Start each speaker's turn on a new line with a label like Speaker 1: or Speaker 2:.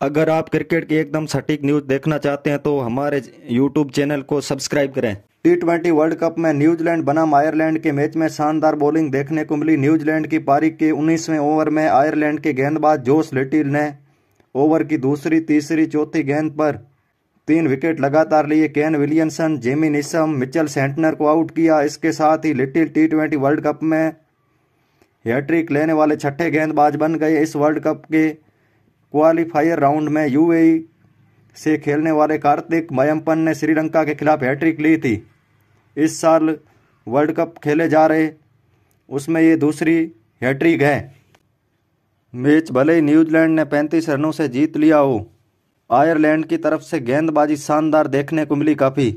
Speaker 1: अगर आप क्रिकेट की एकदम सटीक न्यूज़ देखना चाहते हैं तो हमारे यूट्यूब चैनल को सब्सक्राइब करें। टी ट्वेंटी वर्ल्ड कप में न्यूजीलैंड बनाम आयरलैंड के मैच में शानदार बॉलिंग देखने को मिली। न्यूजीलैंड की पारी के उन्नीसवें ओवर में आयरलैंड के गेंदबाज जोस लिटिल ने ओवर की दूसरी, तीसरी, चौथी गेंद पर तीन विकेट लगातार लिए। Kane Williamson, Jamie Neesham, Mitchell Santner को आउट किया। इसके साथ ही Little T twenty World Cup में हैट्रिक लेने वाले छठे गेंदबाज बन गए। इस वर्ल्ड कप के क्वालिफायर राउंड में यूएई से खेलने वाले कार्तिक मयम्पन ने श्रीलंका के खिलाफ हैट्रिक ली थी। इस साल वर्ल्ड कप खेले जा रहे, उसमें ये दूसरी हैट्रिक है। मैच भले ही न्यूजीलैंड ने 35 रनों से जीत लिया हो, आयरलैंड की तरफ़ से गेंदबाजी शानदार देखने को मिली काफ़ी।